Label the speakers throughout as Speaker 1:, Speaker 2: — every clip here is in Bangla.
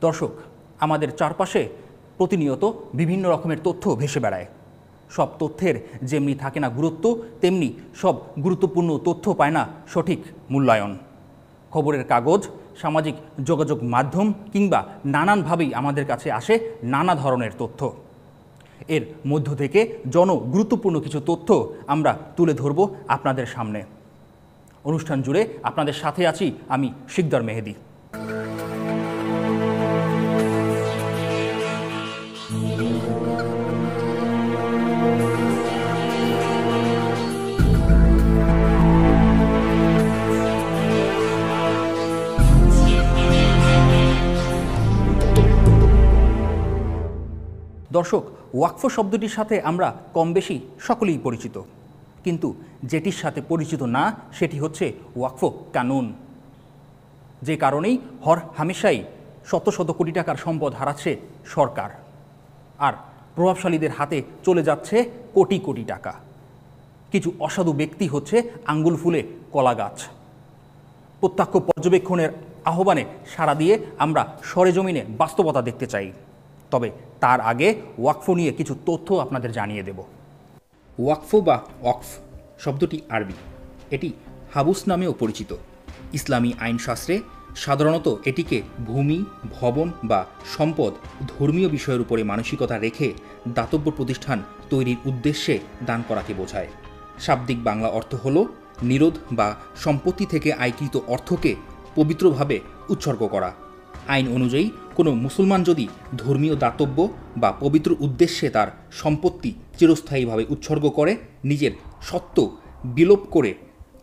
Speaker 1: দর্শক, আমাদের চারপাশে প্রতিনিয়ত বিভিন্ন রকমের তথ্য ভেসে বেড়ায়। সব তথ্যের যেমনি থাকে না গুরুত্ব, তেমনি সব গুরুত্বপূর্ণ তথ্য পায় না সঠিক মূল্যায়ন। খবরের কাগজ, সামাজিক যোগাযোগ মাধ্যম কিংবা নানানভাবেই আমাদের কাছে আসে নানা ধরনের তথ্য। এর মধ্য থেকে জন গুরুত্বপূর্ণ কিছু তথ্য আমরা তুলে ধরব আপনাদের সামনে। অনুষ্ঠান জুড়ে আপনাদের সাথে আছি আমি শিকদার মেহেদি। দর্শক, ওয়াকফ শব্দটির সাথে আমরা কম বেশি সকলেই পরিচিত। কিন্তু যেটির সাথে পরিচিত না, সেটি হচ্ছে ওয়াকফ কানুন। যে কারণেই হর হামেশাই শত শত কোটি টাকার সম্পদ হারাচ্ছে সরকার। আর প্রভাবশালীদের হাতে চলে যাচ্ছে কোটি কোটি টাকা। কিছু অসাধু ব্যক্তি হচ্ছে আঙ্গুল ফুলে কলা গাছ। প্রত্যক্ষ পর্যবেক্ষণের আহ্বানে সাড়া দিয়ে আমরা সরেজমিনে বাস্তবতা দেখতে চাই। তবে তার আগে ওয়াকফ নিয়ে কিছু তথ্য আপনাদের জানিয়ে দেব। ওয়াকফ বা ওয়াকফ শব্দটি আরবি। এটি হাবুস নামেও পরিচিত। ইসলামী আইনশাস্ত্রে সাধারণত এটিকে ভূমি, ভবন বা সম্পদ ধর্মীয় বিষয়ের উপরে মানসিকতা রেখে দাতব্য প্রতিষ্ঠান তৈরির উদ্দেশ্যে দান করাকে বোঝায়। শাব্দিক বাংলা অর্থ হল নিরোধ বা সম্পত্তি থেকে আয়কৃত অর্থকে পবিত্রভাবে উৎসর্গ করা। আইন অনুযায়ী কোনো মুসলমান যদি ধর্মীয় দাতব্য বা পবিত্র উদ্দেশ্যে তার সম্পত্তি চিরস্থায়ীভাবে উৎসর্গ করে, নিজের সত্য বিলোপ করে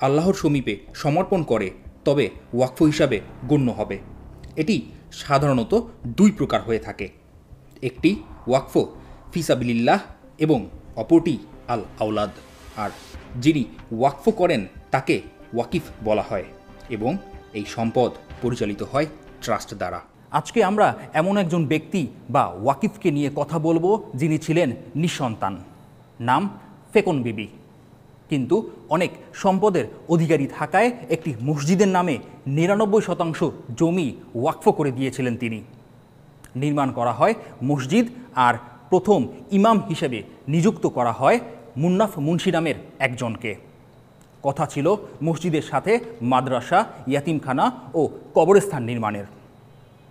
Speaker 1: আল্লাহর সমীপে সমর্পণ করে, তবে ওয়াকফ হিসাবে গণ্য হবে। এটি সাধারণত দুই প্রকার হয়ে থাকে। একটি ওয়াকফ ফিসাবিলিল্লাহ এবং অপরটি আল আউলাদ আর যিনি ওয়াকফ করেন, তাকে ওয়াকিফ বলা হয় এবং এই সম্পদ পরিচালিত হয় ট্রাস্ট দ্বারা। আজকে আমরা এমন একজন ব্যক্তি বা ওয়াকিফকে নিয়ে কথা বলব যিনি ছিলেন নিঃসন্তান। নাম ফেকন বিবি। কিন্তু অনেক সম্পদের অধিকারী থাকায় একটি মসজিদের নামে নিরানব্বই শতাংশ জমি ওয়াকফ করে দিয়েছিলেন তিনি। নির্মাণ করা হয় মসজিদ আর প্রথম ইমাম হিসেবে নিযুক্ত করা হয় মুন্নাফ মুন্সি নামের একজনকে। কথা ছিল মসজিদের সাথে মাদ্রাসা, ইয়াতিমখানা ও কবরস্থান নির্মাণের।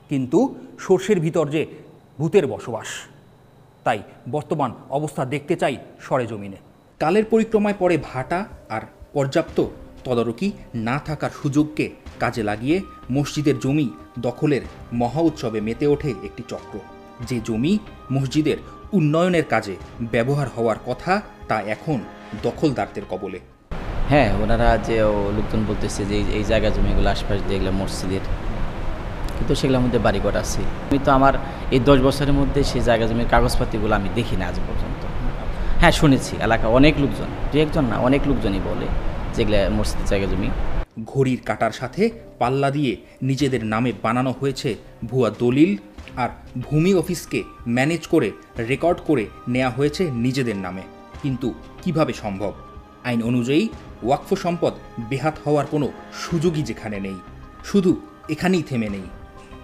Speaker 1: কিন্তু সর্ষের ভিতর যে ভূতের বসবাস, তাই বর্তমান অবস্থা দেখতে চাই সরেজমিনে কালের পরিক্রমায় পরে ভাটা আর পর্যাপ্ত তদারকি না থাকার সুযোগকে কাজে লাগিয়ে মসজিদের জমি দখলের মহা উৎসবে মেতে ওঠে একটি চক্র। যে জমি মসজিদের উন্নয়নের কাজে ব্যবহার হওয়ার কথা, তা এখন দখলদারদের কবলে।
Speaker 2: হ্যাঁ ওনারা যে লোকজন বলতেছে যে এই- জায়গা জমিগুলো আশপাশ এগুলো মসজিদের কিন্তু সেগুলোর মধ্যে বাড়িঘর আছে। আমি তো আমার এই দশ বছরের মধ্যে সেই জায়গা জমির কাগজপাতিগুলো আমি দেখি না আজ পর্যন্ত। হ্যাঁ শুনেছি এলাকা অনেক লোকজন, দু একজন না, অনেক লোকজনই বলে যেগুলো মসজিদের জায়গা জমি।
Speaker 1: ঘড়ির কাটার সাথে পাল্লা দিয়ে নিজেদের নামে বানানো হয়েছে ভুয়া দলিল আর ভূমি অফিসকে ম্যানেজ করে, রেকর্ড করে নেওয়া হয়েছে নিজেদের নামে। কিন্তু কীভাবে সম্ভব? আইন অনুযায়ী ওয়াকফ সম্পদ বেহাত হওয়ার কোনো সুযোগই যেখানে নেই। শুধু এখানেই থেমে নেই।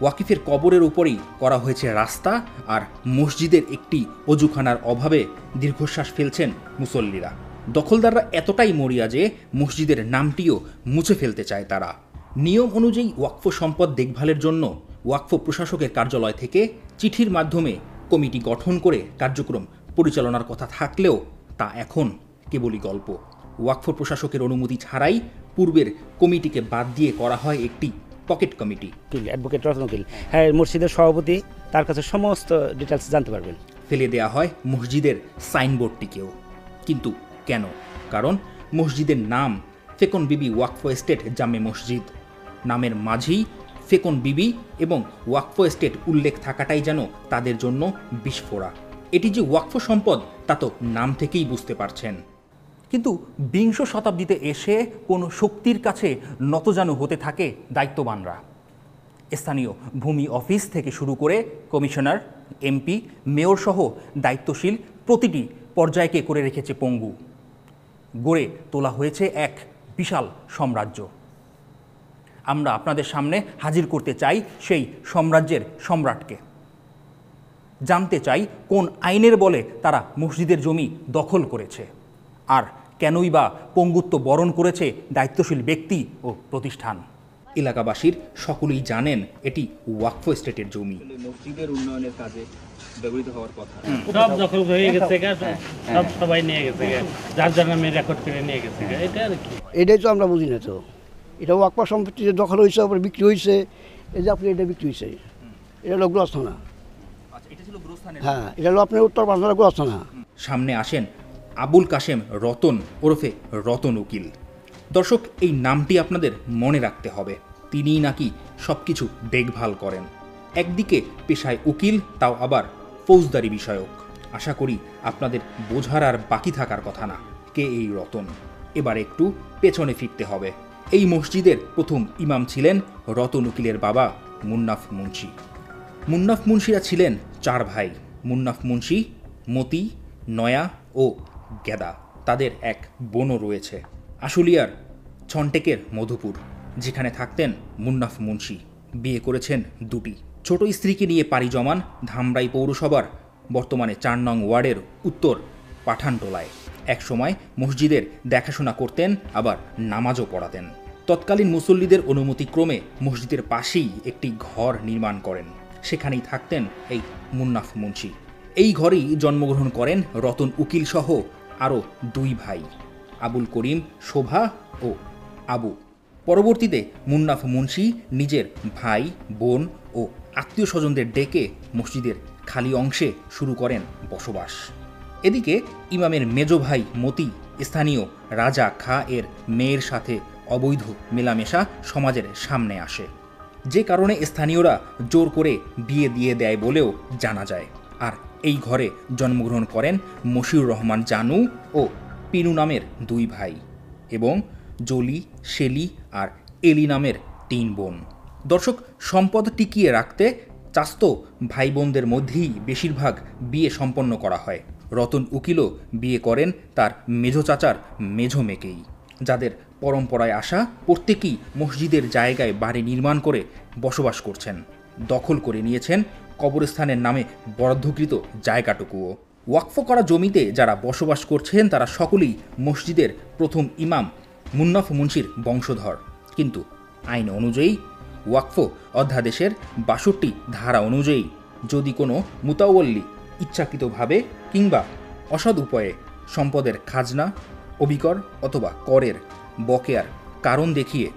Speaker 1: ওয়াকিফের কবরের উপরেই করা হয়েছে রাস্তা আর মসজিদের একটি অজুখানার অভাবে দীর্ঘশ্বাস ফেলছেন মুসল্লিরা। দখলদাররা এতটাই মরিয়া যে মসজিদের নামটিও মুছে ফেলতে চায় তারা। নিয়ম অনুযায়ী ওয়াকফ সম্পদ দেখভালের জন্য ওয়াকফ প্রশাসকের কার্যালয় থেকে চিঠির মাধ্যমে কমিটি গঠন করে কার্যক্রম পরিচালনার কথা থাকলেও তা এখন কেবলই গল্প। ওয়াকফ প্রশাসকের অনুমতি ছাড়াই পূর্বের কমিটিকে বাদ দিয়ে করা হয় একটি পকেট কমিটি।
Speaker 3: অ্যাডভোকেট রতন উকিল হ্যাঁ মসজিদের সভাপতি তার কাছে সমস্ত ডিটেলস জানতে পারবেন।
Speaker 1: ফেলে দেয়া হয় মসজিদের সাইনবোর্ডটিকেও কিন্তু কেন? কারণ মসজিদের নাম ফেকন বিবি ওয়াকফ এস্টেট জামে মসজিদ। নামের মাঝেই ফেকন বিবি এবং ওয়াকফ এস্টেট উল্লেখ থাকাটাই যেন তাদের জন্য বিস্ফোরা। এটি যে ওয়াকফ সম্পদ তা তো নাম থেকেই বুঝতে পারছেন। কিন্তু বিংশ শতাব্দীতে এসে কোনো শক্তির কাছে নতজানু হতে থাকে দায়িত্ববানরা। স্থানীয় ভূমি অফিস থেকে শুরু করে কমিশনার, এমপি, মেয়র সহ দায়িত্বশীল প্রতিটি পর্যায়কে করে রেখেছে পঙ্গু। গড়ে তোলা হয়েছে এক বিশাল সাম্রাজ্য। আমরা আপনাদের সামনে হাজির করতে চাই সেই সাম্রাজ্যের সম্রাটকে। জানতে চাই কোন আইনের বলে তারা মসজিদের জমি দখল করেছে। আর কেনই বা পঙ্গুত্ব বরণ করেছে দায়িত্বশীল ব্যক্তি ও প্রতিষ্ঠান। এলাকাবাসীর সকলেই জানেন এটি ওয়াকফ স্টেটের জমি। মসজিদের উন্নয়নের কাজে ব্যবহৃত হওয়ার কথা।
Speaker 4: সব দখল হয়ে গেছে সব। সবাই নিয়ে গেছে। যার যার নামে রেকর্ড করে নিয়ে গেছে এটা আর কি?
Speaker 5: এটাই তো আমরা বুঝি না তো। এটা ওয়াকপা সম্পত্তি যে দখল হয়েছে আবার বিক্রি হয়েছে এই যে আপনি এটা বিক্রি হয়েছে এটা হলো গ্রস্থানা হ্যাঁ এটা হলো আপনার উত্তর বাংলার গ্রস্থানা
Speaker 1: সামনে আসেন আবুল কাশেম রতন ওরফে রতন উকিল। দর্শক, এই নামটি আপনাদের মনে রাখতে হবে। তিনিই নাকি সব কিছু দেখভাল করেন। একদিকে পেশায় উকিল, তাও আবার ফৌজদারি বিষয়ক। আশা করি আপনাদের বোঝার আর বাকি থাকার কথা না, কে এই রতন? এবার একটু পেছনে ফিরতে হবে। এই মসজিদের প্রথম ইমাম ছিলেন রতন উকিলের বাবা মুন্নাফ মুন্সি। মুন্নাফ মুন্সিরা ছিলেন চার ভাই, মুন্নাফ মুন্সি, মতি, নয়া ও গেদা তাদের এক বনও রয়েছে। আশুলিয়ার ছন্টেকের মধুপুর, যেখানে থাকতেন মুন্নাফ মুন্সি। বিয়ে করেছেন দুটি। ছোট স্ত্রীকে নিয়ে পাড়ি জমান ধামরাই পৌরসভার বর্তমানে চার নং ওয়ার্ডের উত্তর পাঠানটোলায়। একসময় মসজিদের দেখাশোনা করতেন, আবার নামাজও পড়াতেন। তৎকালীন মুসল্লিদের অনুমতিক্রমে মসজিদের পাশেই একটি ঘর নির্মাণ করেন। সেখানেই থাকতেন এই মুন্নাফ মুন্সি। এই ঘরেই জন্মগ্রহণ করেন রতন উকিল সহ আরও দুই ভাই, আবুল করিম, শোভা ও আবু। পরবর্তীতে মুন্নাফ মুন্সি নিজের ভাই, বোন ও আত্মীয় স্বজনদের ডেকে মসজিদের খালি অংশে শুরু করেন বসবাস। এদিকে ইমামের মেজ ভাই মতি, স্থানীয় রাজা খা এর মেয়ের সাথে অবৈধ মেলামেশা সমাজের সামনে আসে। যে কারণে স্থানীয়রা জোর করে বিয়ে দিয়ে দেয় বলেও জানা যায়। আর এই ঘরে জন্মগ্রহণ করেন মশিউর রহমান জানু ও পিনু নামের দুই ভাই এবং জলি, শেলি আর এলি নামের তিন বোন। দর্শক, সম্পদ টিকিয়ে রাখতে চাস্ত ভাই বোনদের মধ্যেই বেশিরভাগ বিয়ে সম্পন্ন করা হয়। রতন উকিলও বিয়ে করেন তার মেঝো চাচার মেঝো মেকেই। যাদের পরম্পরায় আসা, প্রত্যেকেই মসজিদের জায়গায় বাড়ি নির্মাণ করে বসবাস করছেন। দখল করে নিয়েছেন কবরস্থানের নামে বরাদ্ধকৃত জায়গাটুকুও। ওয়াকফ করা জমিতে যারা বসবাস করছেন, তারা সকলেই মসজিদের প্রথম ইমাম মুন্নাফ মুন্সির বংশধর। কিন্তু আইন অনুযায়ী ওয়াকফ অধ্যাদেশের বাষট্টি ধারা অনুযায়ী যদি কোনো মুতাওয়াল্লি ইচ্ছাকৃতভাবে কিংবা অসৎ উপায়ে সম্পদের খাজনা, অবিকর অথবা করের বকেয়ার কারণ দেখিয়ে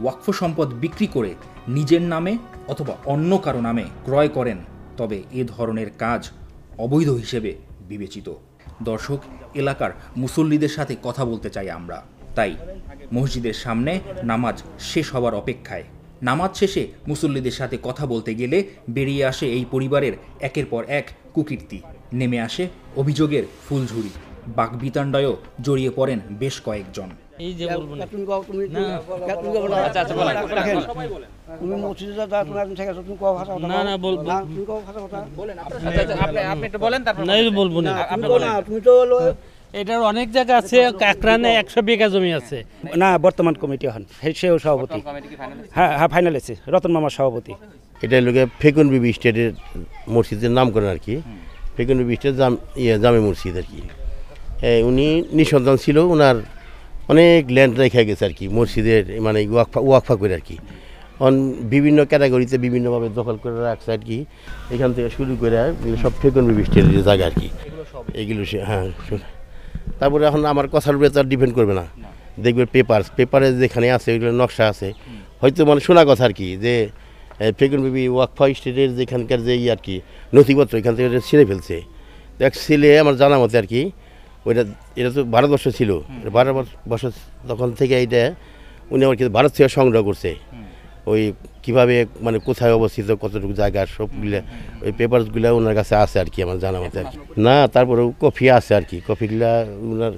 Speaker 1: ওয়াকফ সম্পদ বিক্রি করে নিজের নামে অথবা অন্য কারও নামে ক্রয় করেন, তবে এ ধরনের কাজ অবৈধ হিসেবে বিবেচিত। দর্শক, এলাকার মুসল্লিদের সাথে কথা বলতে চাই আমরা। তাই মসজিদের সামনে নামাজ শেষ হওয়ার অপেক্ষায়। নামাজ শেষে মুসল্লিদের সাথে কথা বলতে গেলে বেরিয়ে আসে এই পরিবারের একের পর এক কুকীর্তি। নেমে আসে অভিযোগের ফুলঝুরি। বাকবিতাণ্ডায়ও জড়িয়ে পড়েন বেশ কয়েকজন।
Speaker 4: এই যে বলব না।
Speaker 5: তুমি কও, তুমি তুমি কও না। দেখেন, তুমি মসজিদে যা তুমি একজন থেকে আছো, তুমি কও ভাষা কথা
Speaker 4: না, না, বল-
Speaker 5: না, তুমি কও ভাষা কথা।
Speaker 4: না এই বলব না।
Speaker 5: তুমি কও না, তুমি তো হলো
Speaker 4: এটার অনেক জায়গা আছে কাকরানে একশো বিঘা জমি আছে।
Speaker 3: না বর্তমান কমিটি হন সেও সভাপতি। হ্যাঁ হ্যাঁ ফাইনাল আছে রতন মামার সভাপতি।
Speaker 6: এটা লোকে ফেকুন বিবি স্টেটের মসজিদের নামকরণ আর কি। ফেকুন বিবি স্টেট জাম ইয়ে জামে মসজিদ আর কি। হ্যাঁ উনি নিঃসন্তান ছিল ওনার অনেক ল্যান্ড রেখে গেছে আর কি মসজিদের মানে ওয়াকফা ওয়াকফা করে আর কি। অন বিভিন্ন ক্যাটাগরিতে বিভিন্নভাবে দখল করে রাখছে আর কি। এখান থেকে শুরু করে সব ফেকুন বিবি স্টেটের জায়গা আর কি। এগুলো সে- হ্যাঁ শুন- তারপরে এখন আমার কথার উপরে তো আর ডিপেন্ড করবে না। দেখবে পেপার পেপারে যেখানে আছে ওইগুলো নকশা আছে। হয়তো মানে শোনা কথা আর কি যে ফেগুন বিবি ওয়াকফা স্টেটের যেখানকার যে ই আর কি নথিপত্র এখান থেকে ছিঁড়ে ফেলছে। এক ছেলে আমার জানা মতে আর কি ওইটা এটা তো ভারতবর্ষ ছিল। ভারতবর্ষ বছর তখন থেকে এইটা উনি আমার কিন্তু ভারত থেকে সংগ্রহ করছে। ওই কীভাবে মানে কোথায় অবস্থিত কতটুকু জায়গা সবগুলো ওই পেপারসগুলো ওনার কাছে আছে আর কি আমার জানা মতে আর কি। না তারপরেও কফি আছে আর কি। কফিগুলা ওনার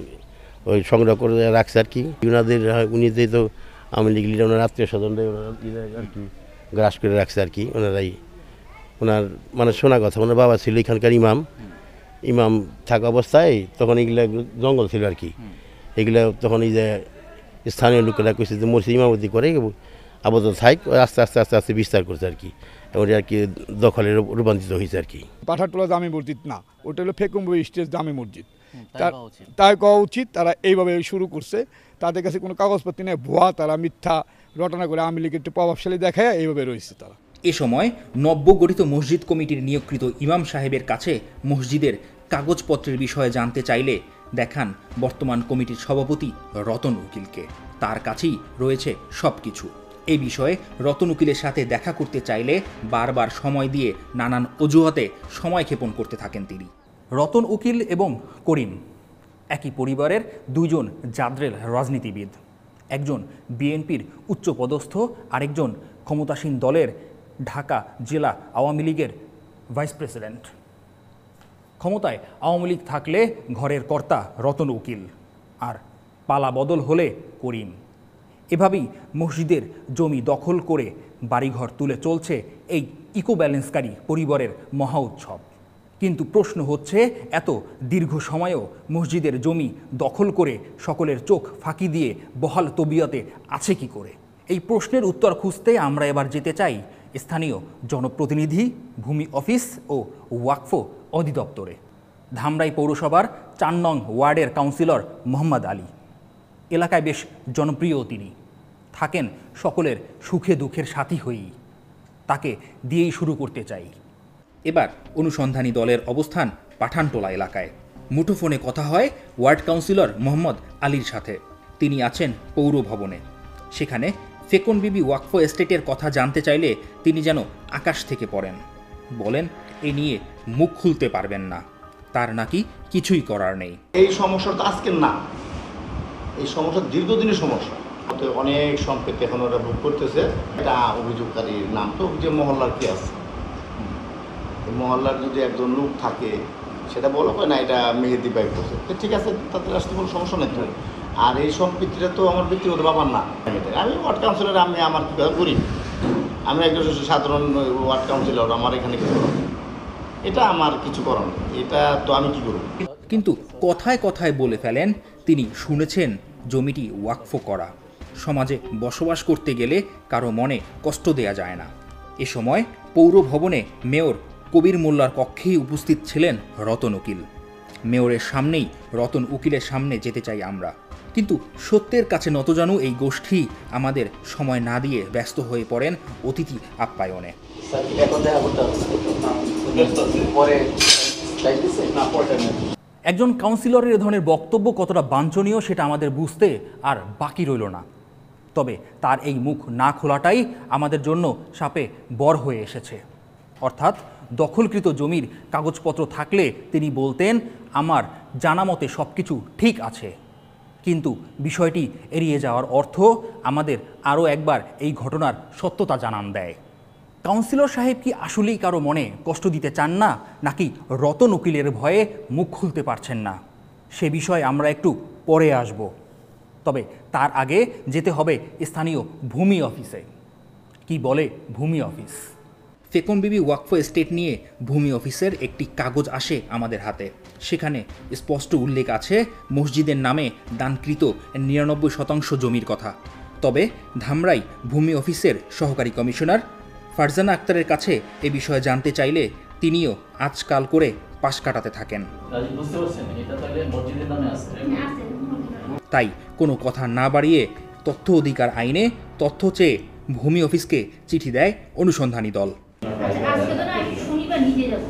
Speaker 6: ওই সংগ্রহ করে রাখছে আর কি। ওনাদের উনি যেহেতু আওয়ামী লীগ লিডার ওনার আত্মীয় স্বজনদের আর কি গ্রাস করে রাখছে আর কি। ওনারাই ওনার মানে শোনা কথা ওনার বাবা ছিল এখানকার ইমাম। ইমাম থাকা অবস্থায় তখন এগুলা জঙ্গল ছিল আর কি। এগুলা তখন এই যে স্থানীয় লোকেরা কইছে যে মসজিদ ইমামতি করে আপাতত থাক আস্তে আস্তে আস্তে আস্তে বিস্তার করছে আর কি। এবং আর কি দখলে রূপ- রূপান্তরিত হয়েছে আর কি।
Speaker 7: পাঠারটোলা জামে মসজিদ না ওটা হলো ফেকুম্বু স্টেজ জামে মসজিদ। তাই কওয়া উচিত। তারা এইভাবে শুরু করছে। তাদের কাছে কোনো কাগজপত্র নেই ভুয়া তারা মিথ্যা রটনা করে আওয়ামী লীগের একটু প্রভাবশালী দেখায় এইভাবে রয়েছে তারা।
Speaker 1: এ সময় নব্যগঠিত মসজিদ কমিটির নিয়োগকৃত ইমাম সাহেবের কাছে মসজিদের কাগজপত্রের বিষয়ে জানতে চাইলে দেখান বর্তমান কমিটির সভাপতি রতন উকিলকে। তার কাছেই রয়েছে সব কিছু এই বিষয়ে রতন উকিলের সাথে দেখা করতে চাইলে বারবার সময় দিয়ে নানান অজুহাতে সময় ক্ষেপণ করতে থাকেন তিনি। রতন উকিল এবং করিম, একই পরিবারের দুইজন জাদ্রেল রাজনীতিবিদ। একজন বিএনপির উচ্চপদস্থ, আরেকজন ক্ষমতাসীন দলের ঢাকা জেলা আওয়ামী লীগের ভাইস প্রেসিডেন্ট। ক্ষমতায় আওয়ামী লীগ থাকলে ঘরের কর্তা রতন উকিল, আর পালা বদল হলে করিম। এভাবেই মসজিদের জমি দখল করে বাড়িঘর তুলে চলছে এই ইকো ব্যালেন্সকারী পরিবারের মহা উৎসব। কিন্তু প্রশ্ন হচ্ছে, এত দীর্ঘ সময়েও মসজিদের জমি দখল করে সকলের চোখ ফাঁকি দিয়ে বহাল তবিয়তে আছে কি করে? এই প্রশ্নের উত্তর খুঁজতে আমরা এবার যেতে চাই স্থানীয় জনপ্রতিনিধি, ভূমি অফিস ও ওয়াকফ অধিদপ্তরে, ধামরাই পৌরসভার চার নং ওয়ার্ডের কাউন্সিলর মোহাম্মদ আলী। এলাকায় বেশ জনপ্রিয় তিনি। থাকেন সকলের সুখে দুঃখের সাথী হয়েই। তাকে দিয়েই শুরু করতে চাই। এবার অনুসন্ধানী দলের অবস্থান পাঠানটোলা এলাকায়। মুঠোফোনে কথা হয় ওয়ার্ড কাউন্সিলর মোহাম্মদ আলীর সাথে। তিনি আছেন পৌর ভবনে সেখানে ফেকন বিবি ওয়াকফ এস্টেটের কথা জানতে চাইলে তিনি যেন আকাশ থেকে পড়েন। বলেন, এ নিয়ে মুখ খুলতে পারবেন না। তার নাকি কিছুই করার নেই।
Speaker 8: এই সমস্যা তো আজকের না। এই সমস্যা দীর্ঘদিনের সমস্যা। অনেক সম্পত্তি এখন ওরা ভোগ করতেছে। এটা অভিযোগকারীর নাম তো যে মহল্লার কে আছে? মহল্লার যদি একজন লোক থাকে, সেটা বলো না, এটা মেহেদি বাইক করছে ঠিক আছে তাদের আসতে কোনো সমস্যা নেই। আর এই সম্পত্তিটা তো আমার ব্যক্তিগত ব্যাপার না। আমি ওয়ার্ড কাউন্সিলর আমি আমার কি করি? আমি একজন সাধারণ ওয়ার্ড কাউন্সিলর আমার এখানে কিছু এটা আমার কিছু করার এটা তো আমি কি করব?
Speaker 1: কিন্তু কথায় কথায় বলে ফেলেন, তিনি শুনেছেন জমিটি ওয়াকফ করা। সমাজে বসবাস করতে গেলে কারও মনে কষ্ট দেয়া যায় না। এ সময় পৌর ভবনে মেয়র কবির মোল্লার কক্ষেই উপস্থিত ছিলেন রতন উকিল। মেয়রের সামনেই রতন উকিলের সামনে যেতে চাই আমরা। কিন্তু সত্যের কাছে নত নতজানু এই গোষ্ঠী আমাদের সময় না দিয়ে ব্যস্ত হয়ে পড়েন অতিথি আপ্যায়নে। একজন কাউন্সিলরের এ ধরনের বক্তব্য কতটা বাঞ্ছনীয় সেটা আমাদের বুঝতে আর বাকি রইল না। তবে তার এই মুখ না খোলাটাই আমাদের জন্য সাপে বর হয়ে এসেছে। অর্থাৎ দখলকৃত জমির কাগজপত্র থাকলে তিনি বলতেন আমার জানা মতে সব কিছু ঠিক আছে। কিন্তু বিষয়টি এড়িয়ে যাওয়ার অর্থ আমাদের আরও একবার এই ঘটনার সত্যতা জানান দেয়। কাউন্সিলর সাহেব কি আসলেই কারও মনে কষ্ট দিতে চান না, নাকি রতন উকিলের ভয়ে মুখ খুলতে পারছেন না? সে বিষয়ে আমরা একটু পরে আসব। তবে তার আগে যেতে হবে স্থানীয় ভূমি অফিসে। কি বলে ভূমি অফিস? ফেকন বিবি ওয়াকফ এস্টেট নিয়ে ভূমি অফিসের একটি কাগজ আসে আমাদের হাতে। সেখানে স্পষ্ট উল্লেখ আছে মসজিদের নামে দানকৃত নিরানব্বই শতাংশ জমির কথা। তবে ধামরাই ভূমি অফিসের সহকারী কমিশনার ফারজানা আক্তারের কাছে এ বিষয়ে জানতে চাইলে তিনিও আজকাল করে পাশ কাটাতে থাকেন। তাই কোনো কথা না বাড়িয়ে তথ্য অধিকার আইনে তথ্য চেয়ে ভূমি অফিসকে চিঠি দেয় অনুসন্ধানী দল
Speaker 9: আজকে তো না শনিবার নিজে যাব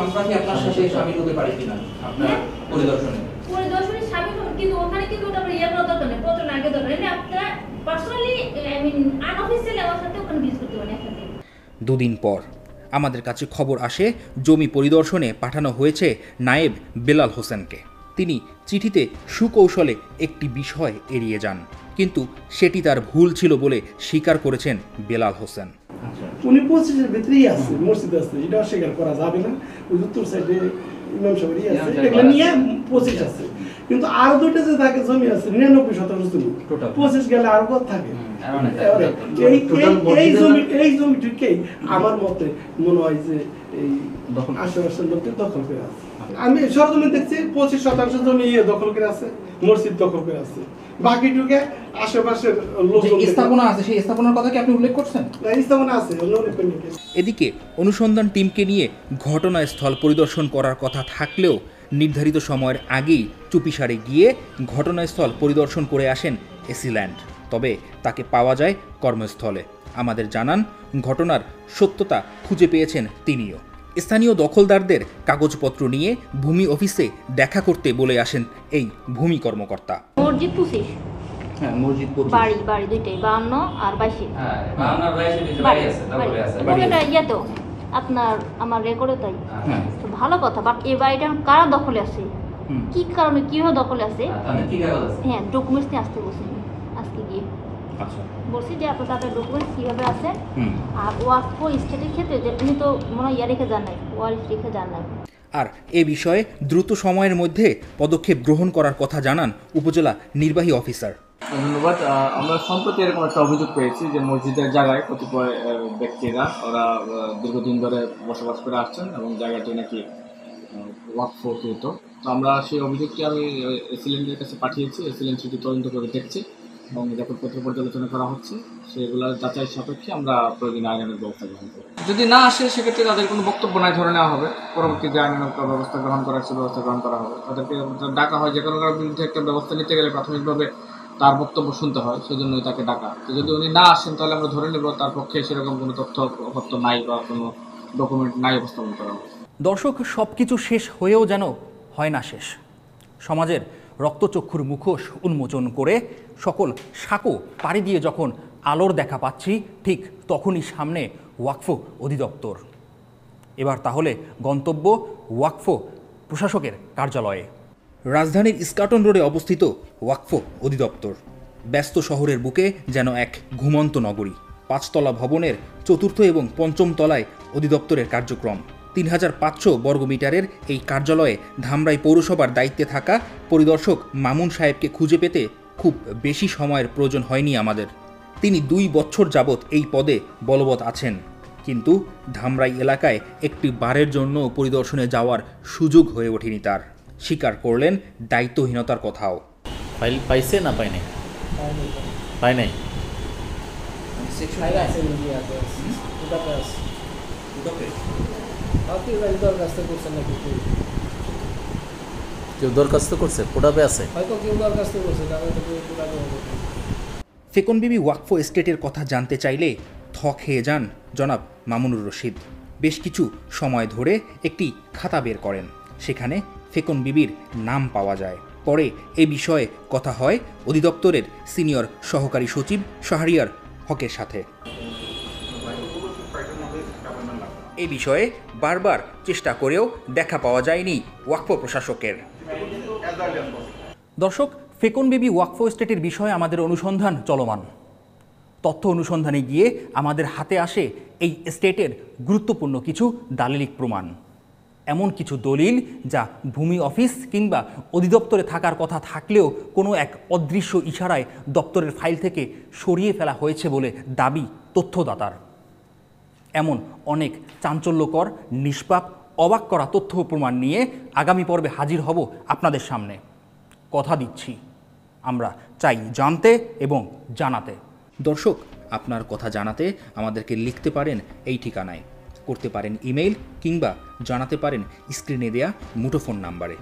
Speaker 1: আমরা কি আপনার সাথে সামিল হতে পারি কিনা আপনার পরিদর্শনে?
Speaker 9: পরিদর্শনে সামিল হন কিন্তু ওখানে কিন্তু ওটা আমরা ইয়ে করা দরকার নেই পত্র না আগে দরকার নেই। আপনারা পার্সোনালি আই মিন আনঅফিসিয়ালি আমার সাথে ওখানে ভিজিট করতে পারেন একসাথে।
Speaker 1: দুদিন পর আমাদের কাছে খবর আসে জমি পরিদর্শনে পাঠানো হয়েছে নায়েব বেলাল হোসেনকে। তিনি চিঠিতে সুকৌশলে একটি বিষয় এড়িয়ে যান কিন্তু সেটি তার ভুল ছিল বলে স্বীকার করেছেন বেলাল হোসেন।
Speaker 10: উনি পঁচিশের ভিতরেই আছে মসজিদ আছে এটা অস্বীকার করা যাবে না ওই উত্তর সাইডে ইমাম আছে এগুলো নিয়ে পঁচিশ আছে। কিন্তু আর দুইটা যে থাকে জমি আছে নিরানব্বই শতাংশ জমি। পঁচিশ গেলে আর কত থাকে? এই এই- এই জমি এই জমিটিকেই আমার মতে মনে হয় যে এই আশেপাশের লোককে দখল করে আছে। আমি সরজমিন দেখছি পঁচিশ শতাংশ জমি ইয়ে দখল করে আছে মসজিদ দখল করে আছে। বাকিটুকে আশেপাশের লোক
Speaker 1: স্থাপনা আছে সেই স্থাপনার কথা কি আপনি উল্লেখ করছেন?
Speaker 10: স্থাপনা আছে।
Speaker 1: এদিকে অনুসন্ধান টিমকে নিয়ে ঘটনাস্থল পরিদর্শন করার কথা থাকলেও নির্ধারিত সময়ের আগেই চুপিসারে গিয়ে ঘটনাস্থল পরিদর্শন করে আসেন এসিল্যান্ড তবে তাকে পাওয়া যায় কর্মস্থলে। আমাদের জানান ঘটনার সত্যতা খুঁজে পেয়েছেন তিনিও। স্থানীয় দখলদারদের কাগজপত্র নিয়ে ভূমি অফিসে দেখা করতে বলে আসেন এই ভূমি কর্মকর্তা।
Speaker 9: মসজিদ পঁচিশ।
Speaker 1: হ্যাঁ মসজিদ
Speaker 9: বাড়ি বাড়ি দুইটাই বাউন্ন আর বাইশে। ইয়ে তো আপনার আমার রেকর্ডে তাই।
Speaker 1: হ্যাঁ।
Speaker 9: তো ভালো কথা বাট এই বাড়িটা কারা দখলে আছে? কি কারণে কীভাবে দখলে আছে? হ্যাঁ ডকুমেন্টস নিয়ে আসতে বলছি আজকে গিয়ে।
Speaker 1: আচ্ছা।
Speaker 9: বলছি যে আপনার তাদের ডকুমেন্টস কীভাবে আছে?
Speaker 1: হুম।
Speaker 9: আর ওয়াকফ স্টেটের ক্ষেত্রে যে উনি তো মনে হয় ইয়া রেখে যান নাই ওয়ারিশ রেখে যান নাই।
Speaker 1: আর এ বিষয়ে দ্রুত সময়ের মধ্যে পদক্ষেপ গ্রহণ করার কথা জানান উপজেলা নির্বাহী অফিসার।
Speaker 11: ধন্যবাদ। আমরা সম্প্রতি এরকম একটা অভিযোগ পেয়েছি যে মসজিদের জায়গায় কতিপয় ব্যক্তিরা ওরা দীর্ঘদিন ধরে বসবাস করে আসছেন এবং জায়গাটি নাকি ওয়াকফকৃত তো আমরা সেই অভিযোগটি আমি এসিলেন্টের কাছে পাঠিয়েছি এসিলেন্ট সেটি তদন্ত করে দেখছি। এবং রেকর্ডপত্র পর্যালোচনা করা হচ্ছে সেগুলো যাচাই সাপেক্ষে আমরা প্রয়োজনীয় আইনানুক ব্যবস্থা গ্রহণ করব। যদি না আসে সেক্ষেত্রে তাদের কোনো বক্তব্য নাই ধরে নেওয়া হবে। পরবর্তীতে আইনানুক ব্যবস্থা গ্রহণ করার সে ব্যবস্থা গ্রহণ করা হবে। তাদেরকে ডাকা হয় যে কোনো কারোর বিরুদ্ধে একটা ব্যবস্থা নিতে গেলে প্রাথমিকভাবে তার বক্তব্য শুনতে হয় সেজন্যই তাকে ডাকা। তো যদি উনি না আসেন তাহলে আমরা ধরে নেব তার পক্ষে সেরকম কোনো তথ্য পত্র নাই বা কোনো ডকুমেন্ট নাই উপস্থাপন করা হবে।
Speaker 1: দর্শক সব কিছু শেষ হয়েও যেন হয় না শেষ। সমাজের রক্তচক্ষুর মুখোশ উন্মোচন করে সকল সাঁকো পাড়ি দিয়ে যখন আলোর দেখা পাচ্ছি, ঠিক তখনই সামনে ওয়াকফ অধিদপ্তর। এবার তাহলে গন্তব্য ওয়াকফ প্রশাসকের কার্যালয়ে। রাজধানীর ইস্কাটন রোডে অবস্থিত ওয়াকফ অধিদপ্তর। ব্যস্ত শহরের বুকে যেন এক ঘুমন্ত নগরী। পাঁচতলা ভবনের চতুর্থ এবং পঞ্চম তলায় অধিদপ্তরের কার্যক্রম। তিন হাজার পাঁচশো বর্গমিটারের এই কার্যালয়ে ধামরাই পৌরসভার দায়িত্বে থাকা পরিদর্শক মামুন সাহেবকে খুঁজে পেতে খুব বেশি সময়ের প্রয়োজন হয়নি আমাদের। তিনি দুই বছর যাবৎ এই পদে বলবৎ আছেন। কিন্তু ধামরাই এলাকায় একটি বারের জন্য পরিদর্শনে যাওয়ার সুযোগ হয়ে ওঠেনি তার। স্বীকার করলেন দায়িত্বহীনতার কথাও।
Speaker 2: ফাইল পাইছে না পাই নাই? পাই নাই? কেউ দরখাস্ত করছে? পোড়াবে আছে?
Speaker 1: ফেকন বিবি ওয়াকফ এস্টেটের কথা জানতে চাইলে থ খেয়ে যান জনাব মামুনুর রশিদ। বেশ কিছু সময় ধরে একটি খাতা বের করেন। সেখানে ফেকন বিবির নাম পাওয়া যায়। পরে এ বিষয়ে কথা হয় অধিদপ্তরের সিনিয়র সহকারী সচিব শাহরিয়ার হকের সাথে। এ বিষয়ে বারবার চেষ্টা করেও দেখা পাওয়া যায়নি ওয়াকফ প্রশাসকের। দর্শক, ফেকন বেবি ওয়াকফ স্টেটের বিষয়ে আমাদের অনুসন্ধান চলমান। তথ্য অনুসন্ধানে গিয়ে আমাদের হাতে আসে এই স্টেটের গুরুত্বপূর্ণ কিছু দালিলিক প্রমাণ। এমন কিছু দলিল যা ভূমি অফিস কিংবা অধিদপ্তরে থাকার কথা থাকলেও কোনো এক অদৃশ্য ইশারায় দপ্তরের ফাইল থেকে সরিয়ে ফেলা হয়েছে বলে দাবি তথ্যদাতার। এমন অনেক চাঞ্চল্যকর, নিষ্পাপ, অবাক করা তথ্য প্রমাণ নিয়ে আগামী পর্বে হাজির হব আপনাদের সামনে। কথা দিচ্ছি আমরা চাই জানতে এবং জানাতে। দর্শক, আপনার কথা জানাতে আমাদেরকে লিখতে পারেন এই ঠিকানায়। করতে পারেন ইমেইল কিংবা জানাতে পারেন স্ক্রিনে দেয়া মুঠোফোন নাম্বারে।